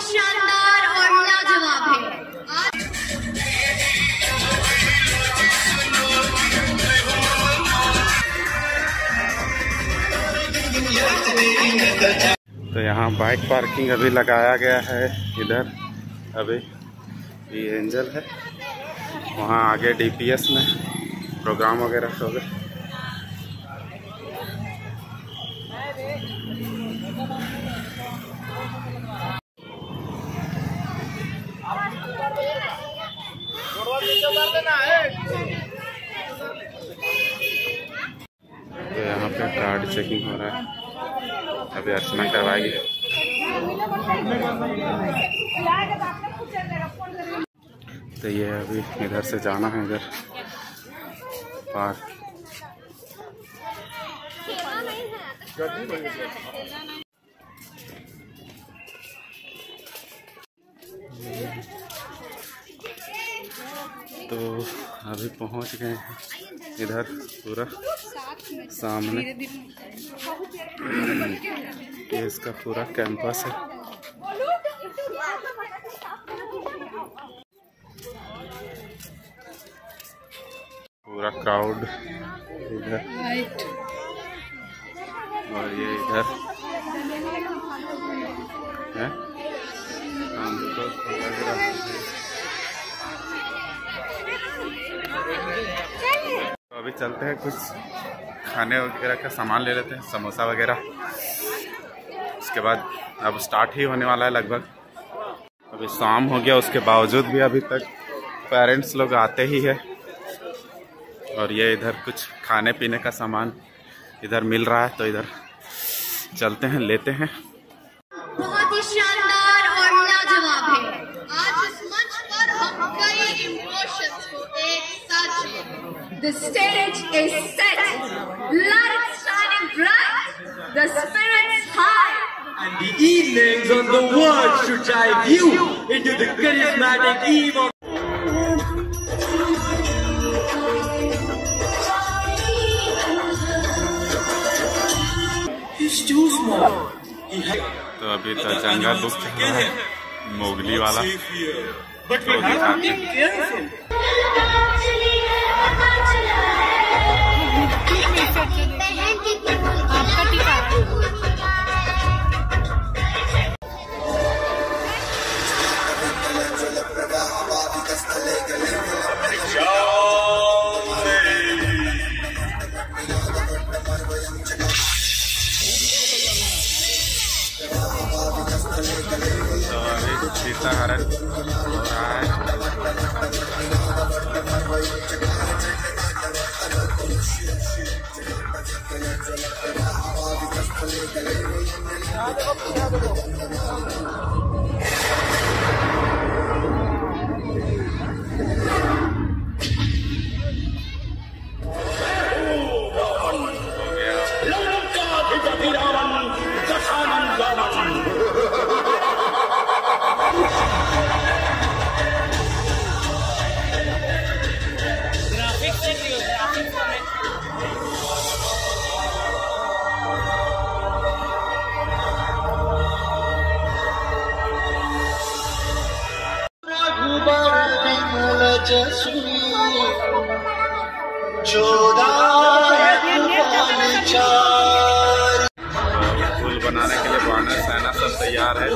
शानदार और लाजवाब है। तो यहाँ बाइक पार्किंग अभी लगाया गया है इधर। अभी ये एंजल है। वहाँ आगे डीपीएस में प्रोग्राम वगैरह हो गए। कार्ड चेकिंग हो रहा है। अभी अर्चना करवाएगी तो ये अभी इधर से जाना है, इधर पार तो अभी पहुँच गए हैं इधर पूरा। सामने। ये इसका पूरा कैंपस है। पूरा क्राउड इधर। और ये इधर। है? हमको लग रहा है तो अभी चलते हैं, कुछ खाने वगैरह का सामान ले लेते हैं, समोसा वगैरह। उसके बाद अब स्टार्ट ही होने वाला है लगभग। अभी शाम हो गया, उसके बावजूद भी अभी तक पेरेंट्स लोग आते ही है। और ये इधर कुछ खाने पीने का सामान इधर मिल रहा है तो इधर चलते हैं, लेते हैं। बहुत ही शानदार और लाजवाब है। आज इस मंच पर हम कई इमोशंस को एक साथ The stage is set, lights shining bright, the spirits high. And the evenings on the world should drive you into the charismatic eve of He's too small. तो अभी तो चल रहा है मोगली वाला तो दिखाते हैं सीता हरण हो रहा है हो। सब तैयार है।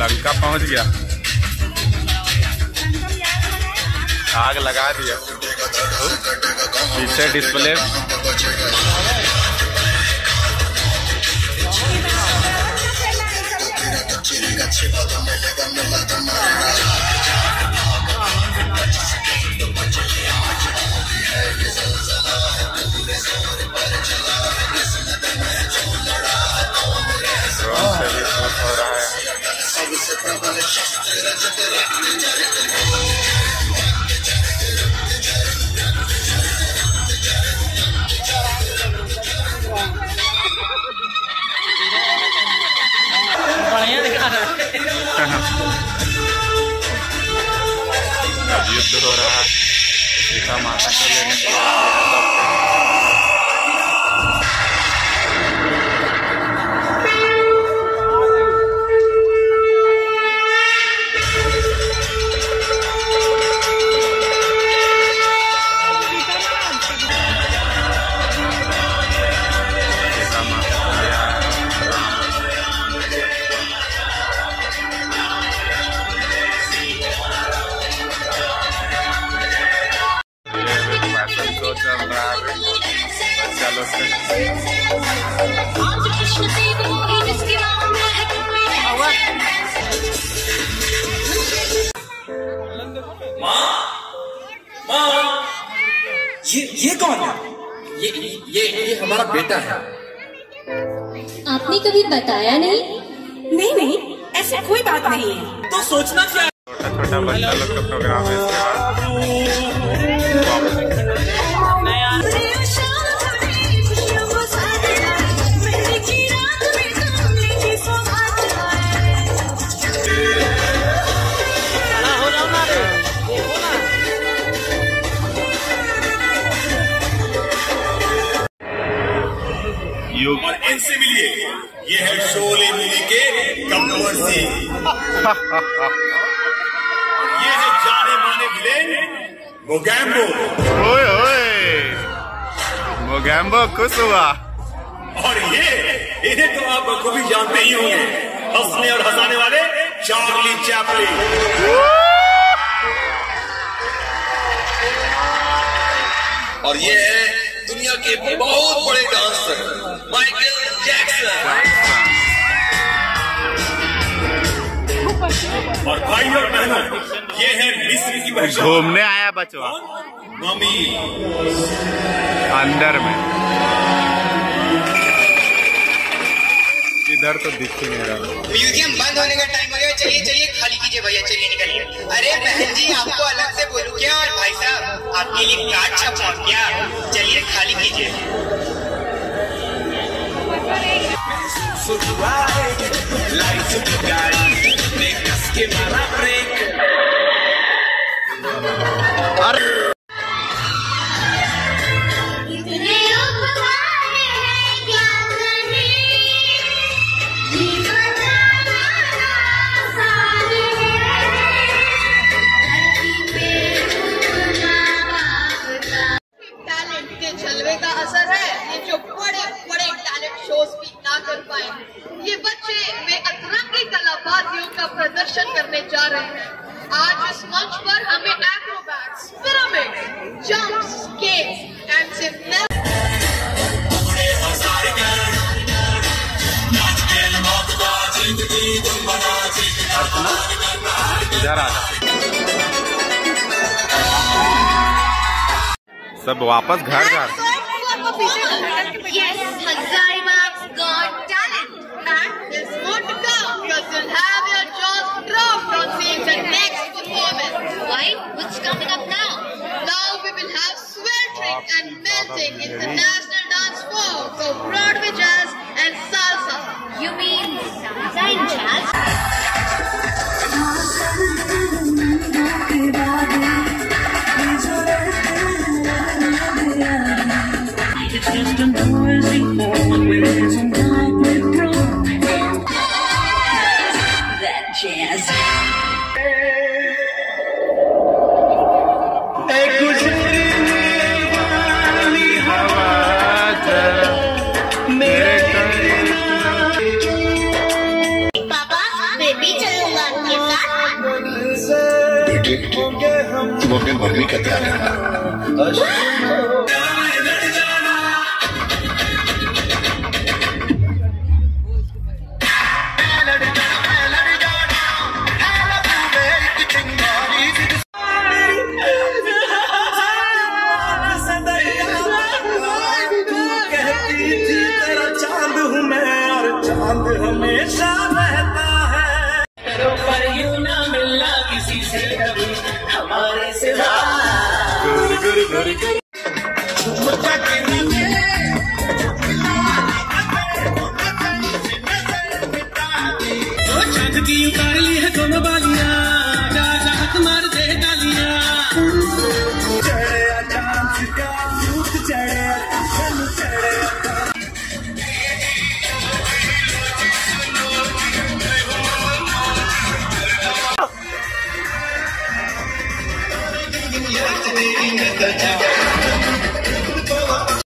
लंका पहुँच गया। आग लगा दिया पीछे डिस्प्ले हो रहा है। ये ये कौन है? ये ये ये हमारा बेटा है। आपने कभी बताया नहीं? नहीं नहीं ऐसी कोई बात नहीं है। तो सोचना क्या छोटा छोटा बच्चा लोग का प्रोग्राम है इसके बाद। शोले मूवी के गब्बर सिंह ये है जाने माने विलेन मोगैम्बो। ओए ओए। मोगैम्बो खुश हुआ। और ये इन्हें तो आप बखूबी जानते ही होंगे हंसने और हंसाने वाले चार्ली चैपलिन। और ये है दुनिया के बहुत बड़े डांसर माइकल जैक्सन और भाई और बहनों ये है मिस्र की पहचान घूमने आया बचवा। मम्मी। अंदर में। इधर तो दिख ही नहीं रहा। म्यूज़ियम बंद होने का टाइम हो गया। चलिए चलिए खाली कीजिए भैया चलिए निकलिए अरे बहन जी आपको अलग से बोलूँ क्या? और भाई साहब आपके लिए कार्ड छपवाऊं क्या? चलिए खाली कीजिए। quemará जा सब वापस घर जा रहे तुम अपने मम्मी का ध्यान